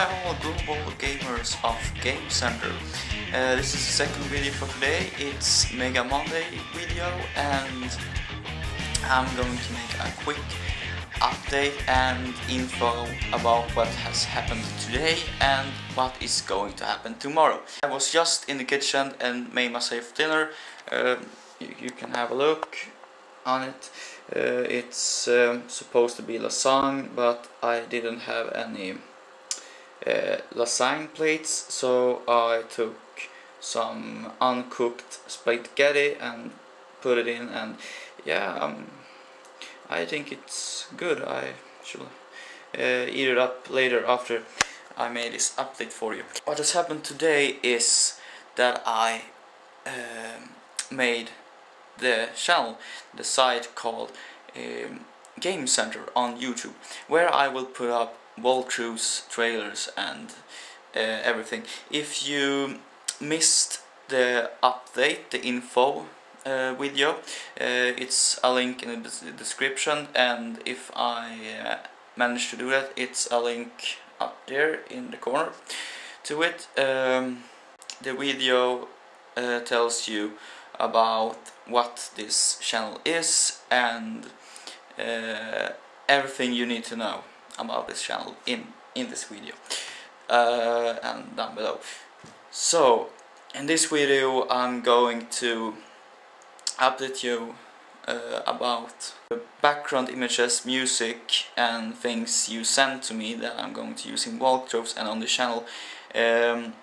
Hi all global gamers of Game Center. Uh, this is the second video for today. It's Mega Monday video and I'm going to make a quick update and info about what has happened today and what is going to happen tomorrow. I was just in the kitchen and made myself dinner. Uh, you, you can have a look on it. Uh, it's um, supposed to be lasagne, but I didn't have any uh, lasagne plates, so I took some uncooked spaghetti and put it in, and yeah, um, I think it's good. I should uh, eat it up later after I made this update for you. What has happened today is that I um, made the channel, the site called um, Game Center on YouTube, where I will put up walkthroughs, trailers, and uh, everything. If you missed the update, the info uh, video, uh, it's a link in the description, and if I uh, manage to do that, it's a link up there in the corner to it. Um, the video uh, tells you about what this channel is and uh, everything you need to know about this channel in in this video. Uh, and down below. So in this video I'm going to update you uh, about the background images, music and things you send to me that I'm going to use in walkthroughs and on the channel. Um,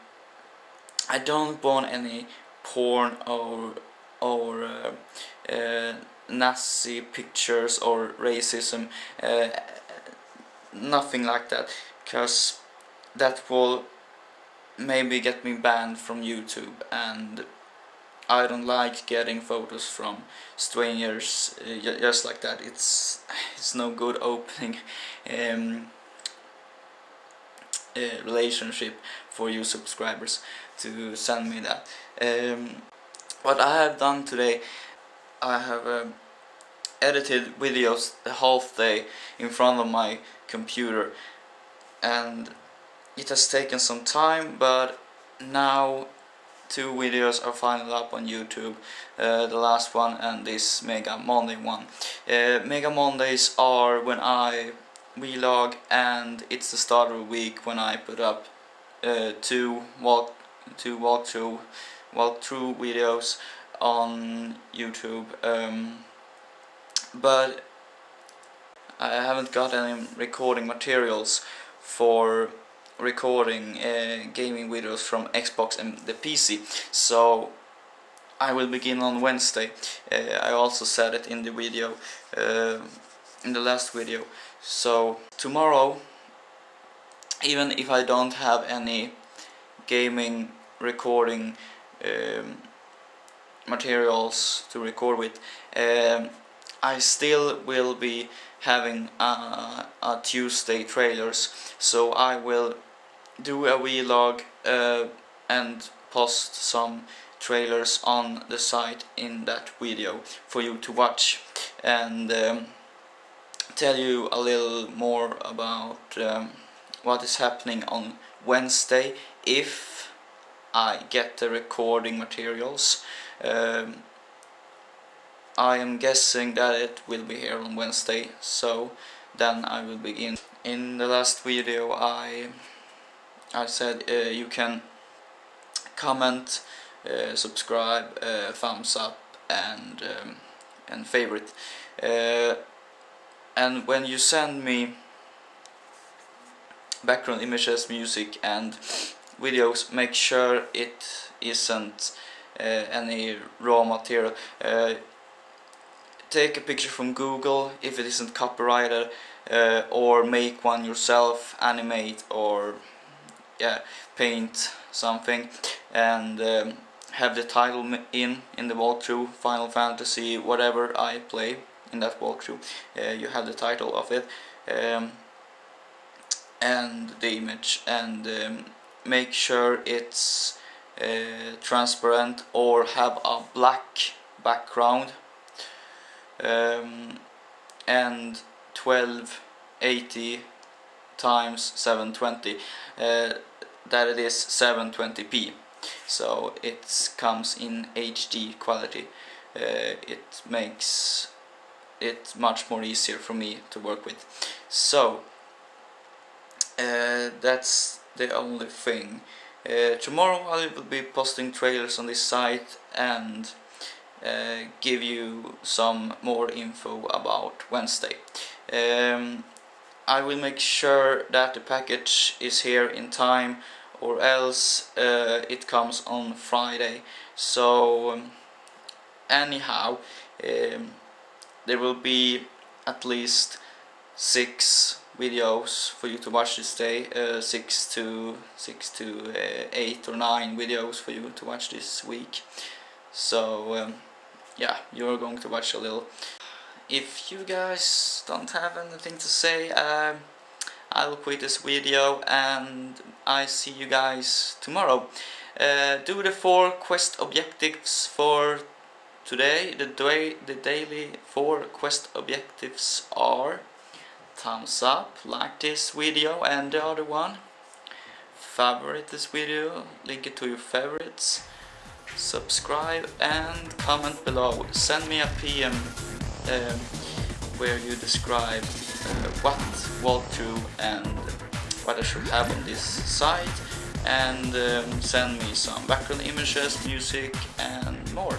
I don't want any porn or or uh, uh, Nazi pictures or racism, uh, nothing like that, because that will maybe get me banned from YouTube and I don't like getting photos from strangers uh, just like that. It's it's no good opening um, relationship for you subscribers to send me that. Um, what I have done today, I have um, edited videos the whole day in front of my computer. And it has taken some time but now two videos are finally up on YouTube uh, the last one and this Mega Monday one. Uh, Mega Mondays are when I vlog and it's the start of the week when I put up uh, two walk two walkthrough walkthrough videos on YouTube um, but I haven't got any recording materials for recording uh, gaming videos from Xbox and the PC so I will begin on Wednesday. Uh, I also said it in the video uh, in the last video. So tomorrow even if I don't have any gaming recording um, materials to record with um, I still will be having a, a, Tuesday trailers so I will do a vlog uh, and post some trailers on the site in that video for you to watch and um, tell you a little more about um, what is happening on Wednesday if I get the recording materials. Um, I am guessing that it will be here on Wednesday, so then I will begin. In the last video I I said uh, you can comment, uh, subscribe, uh, thumbs up and um, and favorite. Uh, and when you send me background images, music and videos make sure it isn't uh, any raw material uh, take a picture from Google if it isn't copyrighted uh, or make one yourself animate or yeah paint something and um, have the title in in the walkthrough Final Fantasy whatever I play in that walkthrough uh, you have the title of it um, and the image and um, make sure it's uh, transparent or have a black background um, and 1280 times 720 uh, that it is 720p so it comes in HD quality. Uh, it makes it much more easier for me to work with. So uh, that's the only thing. Uh, tomorrow I will be posting trailers on this site and uh, give you some more info about Wednesday. Um, I will make sure that the package is here in time or else uh, it comes on Friday. So um, anyhow, um, there will be at least six videos for you to watch this day uh, six to six to uh, eight or nine videos for you to watch this week so um, yeah you're going to watch a little. If you guys don't have anything to say um, I'll quit this video and I see you guys tomorrow. Uh, do the four quest objectives for today. The, the daily four quest objectives are thumbs up, like this video and the other one, favorite this video, link it to your favorites, subscribe and comment below. Send me a PM um, where you describe uh, what walkthrough and what I should have on this site and um, send me some background images, music and more.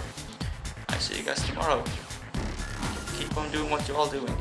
I see you guys tomorrow. Keep on doing what you're all doing.